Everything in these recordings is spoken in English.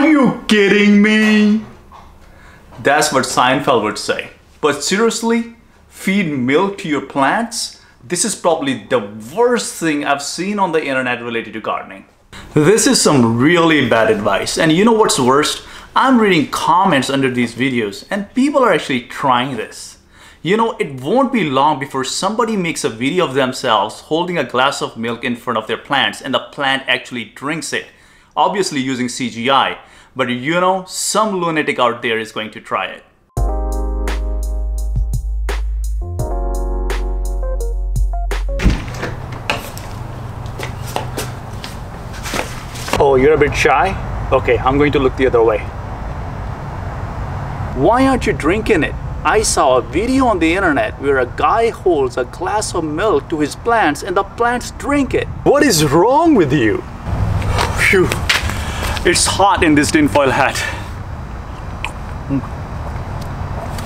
you kidding me? That's what Seinfeld would say. But seriously, feed milk to your plants? This is probably the worst thing I've seen on the internet related to gardening. This is some really bad advice. And you know what's worst? I'm reading comments under these videos and people are actually trying this. You know, it won't be long before somebody makes a video of themselves holding a glass of milk in front of their plants and the plant actually drinks it. Obviously using CGI, but you know, some lunatic out there is going to try it. Oh, you're a bit shy? Okay, I'm going to look the other way. Why aren't you drinking it? I saw a video on the internet where a guy holds a glass of milk to his plants and the plants drink it. What is wrong with you? Phew. It's hot in this tinfoil hat.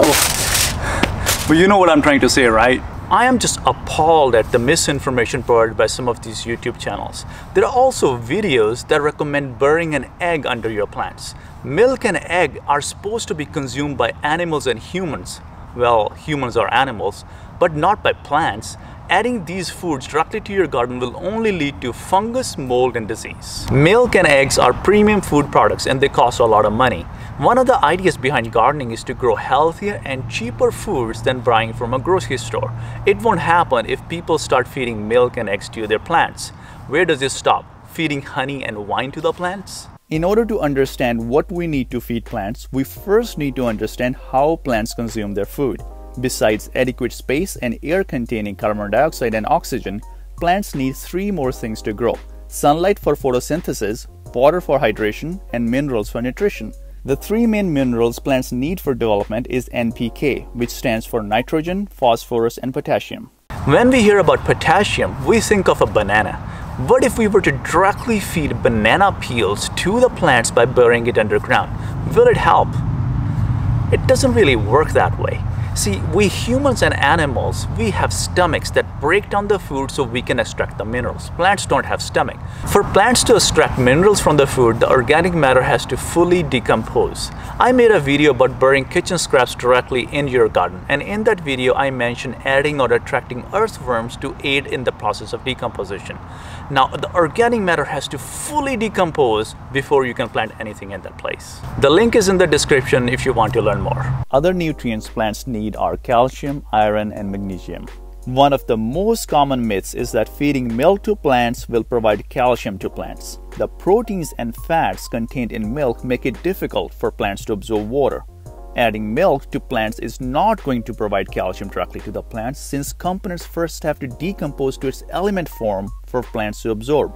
Oh. But you know what I'm trying to say, right? I am just appalled at the misinformation provided by some of these YouTube channels. There are also videos that recommend burying an egg under your plants. Milk and egg are supposed to be consumed by animals and humans. Well, humans are animals, but not by plants. Adding these foods directly to your garden will only lead to fungus, mold, and disease. Milk and eggs are premium food products and they cost a lot of money. One of the ideas behind gardening is to grow healthier and cheaper foods than buying from a grocery store. It won't happen if people start feeding milk and eggs to their plants. Where does it stop? Feeding honey and wine to the plants? In order to understand what we need to feed plants, we first need to understand how plants consume their food. Besides adequate space and air containing carbon dioxide and oxygen, plants need three more things to grow sunlight for photosynthesis, water for hydration, and minerals for nutrition. The three main minerals plants need for development is NPK, which stands for nitrogen, phosphorus, and potassium. When we hear about potassium, we think of a banana. What if we were to directly feed banana peels to the plants by burying it underground? Will it help? It doesn't really work that way. See, we humans and animals, we have stomachs that break down the food so we can extract the minerals. Plants don't have stomach. For plants to extract minerals from the food, the organic matter has to fully decompose. I made a video about burying kitchen scraps directly in your garden. And in that video, I mentioned adding or attracting earthworms to aid in the process of decomposition. Now, the organic matter has to fully decompose before you can plant anything in that place. The link is in the description if you want to learn more. Other nutrients plants need need are calcium, iron, and magnesium. One of the most common myths is that feeding milk to plants will provide calcium to plants. The proteins and fats contained in milk make it difficult for plants to absorb water. Adding milk to plants is not going to provide calcium directly to the plants since components first have to decompose to its element form for plants to absorb.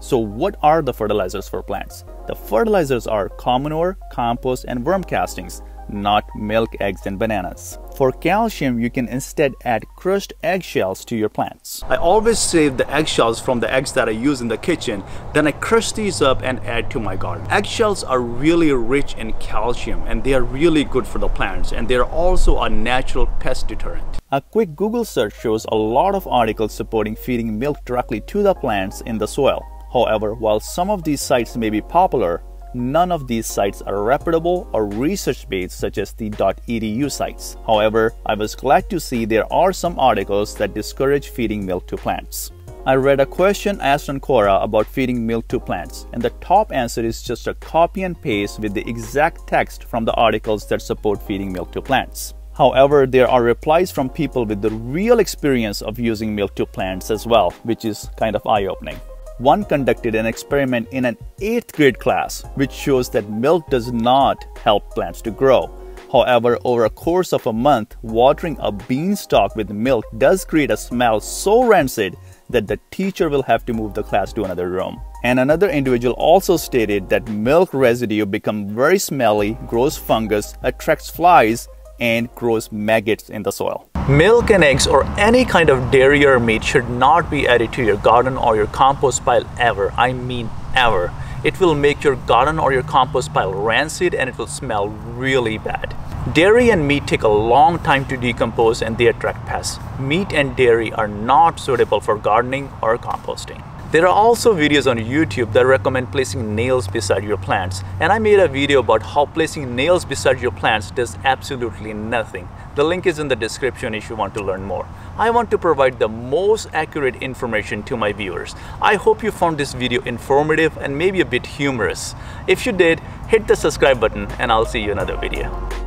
So, what are the fertilizers for plants? The fertilizers are common manure, compost, and worm castings not milk, eggs, and bananas. For calcium, you can instead add crushed eggshells to your plants. I always save the eggshells from the eggs that I use in the kitchen, then I crush these up and add to my garden. Eggshells are really rich in calcium and they are really good for the plants and they're also a natural pest deterrent. A quick Google search shows a lot of articles supporting feeding milk directly to the plants in the soil. However, while some of these sites may be popular, none of these sites are reputable or research-based such as the .edu sites. However, I was glad to see there are some articles that discourage feeding milk to plants. I read a question asked on Quora about feeding milk to plants, and the top answer is just a copy and paste with the exact text from the articles that support feeding milk to plants. However, there are replies from people with the real experience of using milk to plants as well, which is kind of eye-opening one conducted an experiment in an 8th grade class which shows that milk does not help plants to grow. However, over a course of a month, watering a beanstalk with milk does create a smell so rancid that the teacher will have to move the class to another room. And another individual also stated that milk residue becomes very smelly, grows fungus, attracts flies, and grows maggots in the soil. Milk and eggs or any kind of dairy or meat should not be added to your garden or your compost pile ever. I mean ever. It will make your garden or your compost pile rancid and it will smell really bad. Dairy and meat take a long time to decompose and they attract pests. Meat and dairy are not suitable for gardening or composting. There are also videos on YouTube that recommend placing nails beside your plants. And I made a video about how placing nails beside your plants does absolutely nothing. The link is in the description if you want to learn more. I want to provide the most accurate information to my viewers. I hope you found this video informative and maybe a bit humorous. If you did, hit the subscribe button and I'll see you in another video.